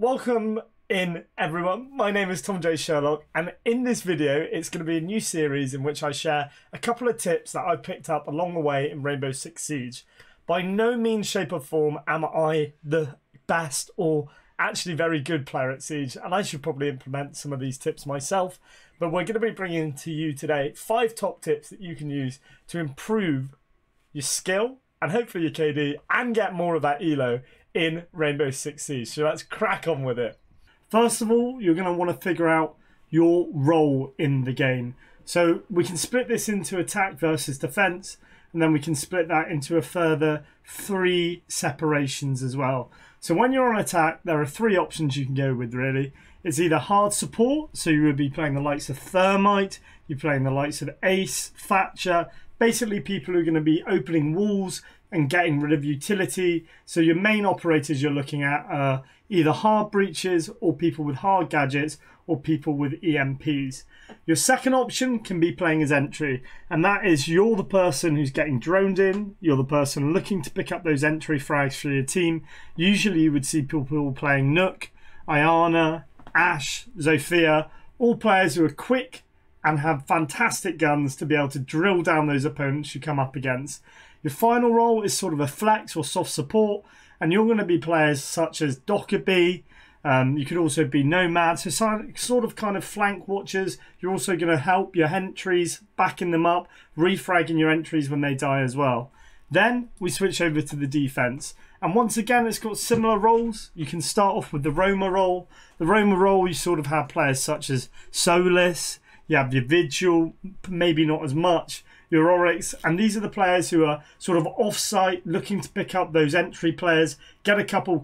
Welcome in everyone. My name is Tom J. Sherlock, and in this video, it's going to be a new series in which I share a couple of tips that I picked up along the way in Rainbow Six Siege. By no means, shape, or form am I the best or actually very good player at Siege, and I should probably implement some of these tips myself. But we're going to be bringing to you today five top tips that you can use to improve your skill and hopefully your KD and get more of that ELO in Rainbow Six Siege. So let's crack on with it. First of all, you're going to want to figure out your role in the game. So we can split this into attack versus defense, and then we can split that into a further three separations as well. So when you're on attack, there are three options you can go with really. It's either hard support, so you would be playing the likes of Thermite, you're playing the likes of Ace, Thatcher, basically people who are going to be opening walls and getting rid of utility. So your main operators you're looking at are either hard breaches or people with hard gadgets or people with EMPs. Your second option can be playing as entry, and that is you're the person who's getting droned in, you're the person looking to pick up those entry frags for your team. Usually you would see people playing Nøkk, Iana, Ash, Zofia, all players who are quick and have fantastic guns to be able to drill down those opponents you come up against. Your final role is sort of a flex or soft support, and you're going to be players such as Dokkaebi. Um, you could also be nomads, so sort of kind of flank watchers. You're also going to help your entries, backing them up, refragging your entries when they die as well. Then we switch over to the defense. And once again, it's got similar roles. You can start off with the roamer role. The roamer role, you sort of have players such as Solis, you have your Vigil, maybe not as much, your Oryx, and these are the players who are sort of off-site, looking to pick up those entry players, get a couple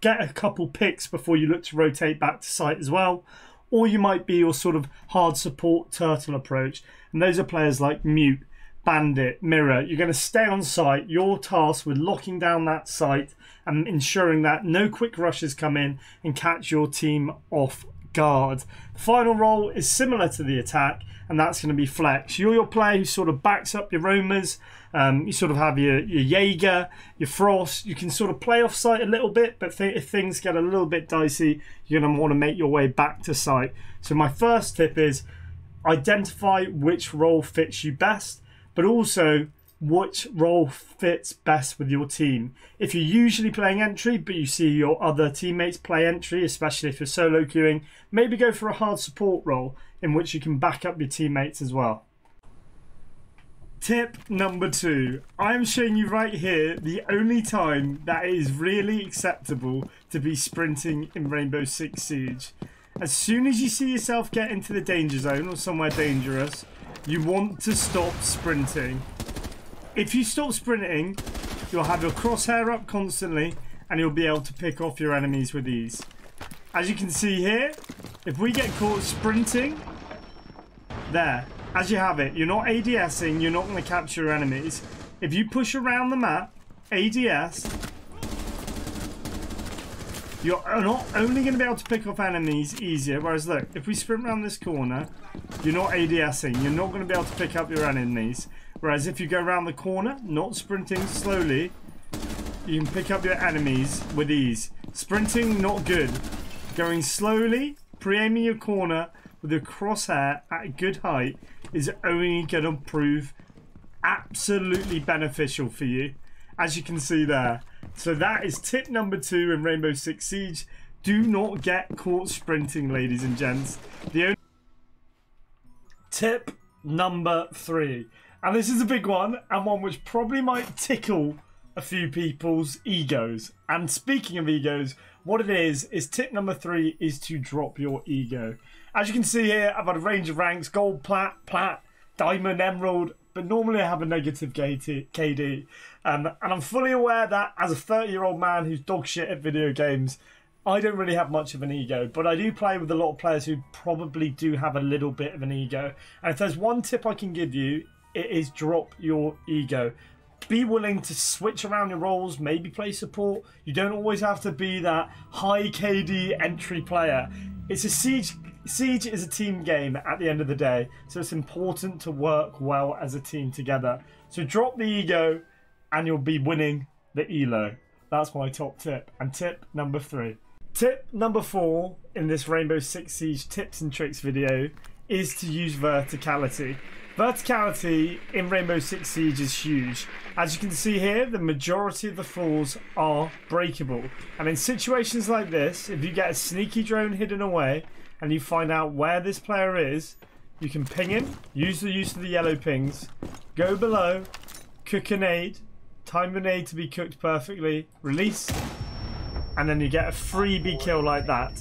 get a couple picks before you look to rotate back to site as well. Or you might be your sort of hard support turtle approach, and those are players like Mute, Bandit, Mira. You're going to stay on site. Your task with locking down that site and ensuring that no quick rushes come in and catch your team off guard. The final role is similar to the attack, and that's going to be flex. You're your player who sort of backs up your roamers. Um, you sort of have your, your Jaeger, your Frost. You can sort of play off site a little bit, but th if things get a little bit dicey, you're going to want to make your way back to site. So my first tip is identify which role fits you best, but also which role fits best with your team. If you're usually playing entry, but you see your other teammates play entry, especially if you're solo queuing, maybe go for a hard support role in which you can back up your teammates as well. Tip number two. I'm showing you right here the only time that it is really acceptable to be sprinting in Rainbow Six Siege. As soon as you see yourself get into the danger zone or somewhere dangerous, you want to stop sprinting. If you stop sprinting, you'll have your crosshair up constantly and you'll be able to pick off your enemies with ease. As you can see here, if we get caught sprinting, there, as you have it, you're not ADSing, you're not going to capture enemies. If you push around the map, ADS, you're not only going to be able to pick off enemies easier, whereas look, if we sprint around this corner, you're not ADSing, you're not going to be able to pick up your enemies. Whereas if you go around the corner, not sprinting slowly, you can pick up your enemies with ease. Sprinting, not good. Going slowly, pre-aiming your corner with your crosshair at a good height is only going to prove absolutely beneficial for you, as you can see there. So that is tip number two in Rainbow Six Siege. Do not get caught sprinting, ladies and gents. The only Tip number three. And this is a big one, and one which probably might tickle a few people's egos. And speaking of egos, what it is, is tip number three is to drop your ego. As you can see here, I've had a range of ranks, gold, plat, plat, diamond, emerald, but normally I have a negative KD. Um, and I'm fully aware that as a 30 year old man who's dog shit at video games, I don't really have much of an ego, but I do play with a lot of players who probably do have a little bit of an ego. And if there's one tip I can give you, it is drop your ego. Be willing to switch around your roles, maybe play support. You don't always have to be that high KD entry player. It's a siege. Siege is a team game at the end of the day, so it's important to work well as a team together. So drop the ego, and you'll be winning the elo. That's my top tip. And tip number three. Tip number four in this Rainbow Six Siege tips and tricks video is to use verticality. Verticality in Rainbow Six Siege is huge. As you can see here, the majority of the falls are breakable. And in situations like this, if you get a sneaky drone hidden away and you find out where this player is, you can ping him, use the use of the yellow pings, go below, cook an aid, time an aid to be cooked perfectly, release, and then you get a freebie kill like that.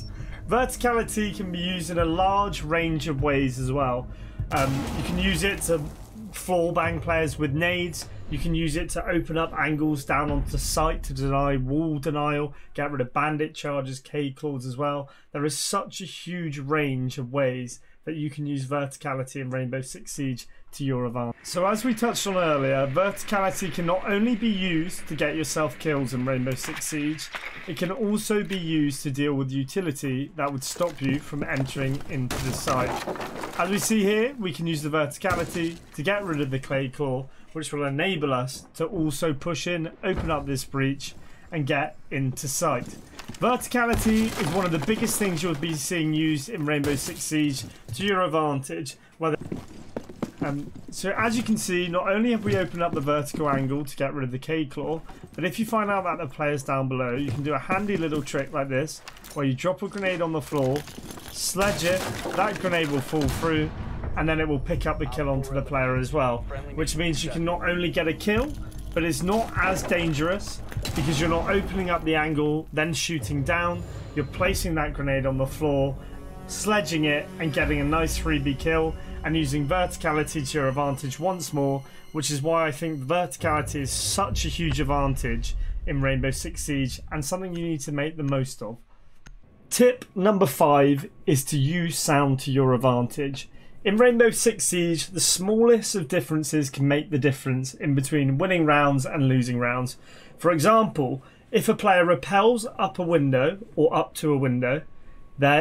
Verticality can be used in a large range of ways as well. Um, you can use it to floor bang players with nades. You can use it to open up angles down onto site to deny wall denial, get rid of bandit charges, K claws as well. There is such a huge range of ways that you can use verticality in Rainbow Six Siege to your advantage. So as we touched on earlier, verticality can not only be used to get yourself kills in Rainbow Six Siege, it can also be used to deal with utility that would stop you from entering into the site. As we see here, we can use the verticality to get rid of the clay claw, which will enable us to also push in, open up this breach, and get into sight. Verticality is one of the biggest things you'll be seeing used in Rainbow Six Siege to your advantage. Whether um, so as you can see, not only have we opened up the vertical angle to get rid of the K-Claw, but if you find out that the player's down below, you can do a handy little trick like this, where you drop a grenade on the floor, sledge it, that grenade will fall through, and then it will pick up the kill onto the player as well, which means you can not only get a kill, but it's not as dangerous because you're not opening up the angle, then shooting down, you're placing that grenade on the floor, sledging it and getting a nice freebie kill and using verticality to your advantage once more, which is why I think verticality is such a huge advantage in Rainbow Six Siege and something you need to make the most of. Tip number five is to use sound to your advantage. In Rainbow Six Siege, the smallest of differences can make the difference in between winning rounds and losing rounds. For example, if a player rappels up a window or up to a window,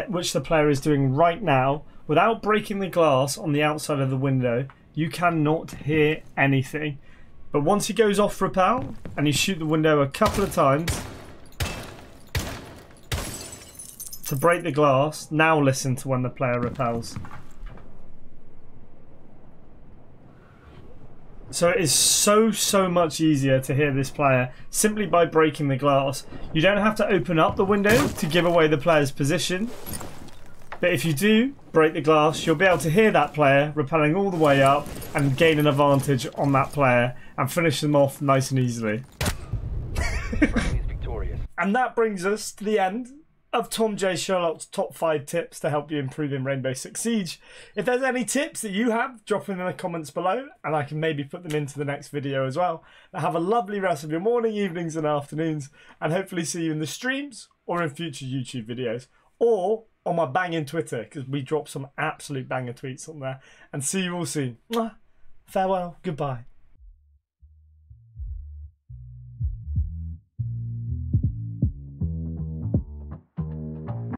which the player is doing right now, without breaking the glass on the outside of the window, you cannot hear anything. But once he goes off rappel and you shoot the window a couple of times to break the glass, now listen to when the player rappels. So it is so, so much easier to hear this player simply by breaking the glass. You don't have to open up the window to give away the player's position. But if you do break the glass, you'll be able to hear that player rappelling all the way up and gain an advantage on that player and finish them off nice and easily. and that brings us to the end of Tom J. Sherlock's top five tips to help you improve in Rainbow Six Siege. If there's any tips that you have, drop them in the comments below and I can maybe put them into the next video as well. Now have a lovely rest of your morning, evenings and afternoons and hopefully see you in the streams or in future YouTube videos or on my banging Twitter because we drop some absolute banger tweets on there and see you all soon. Farewell, goodbye.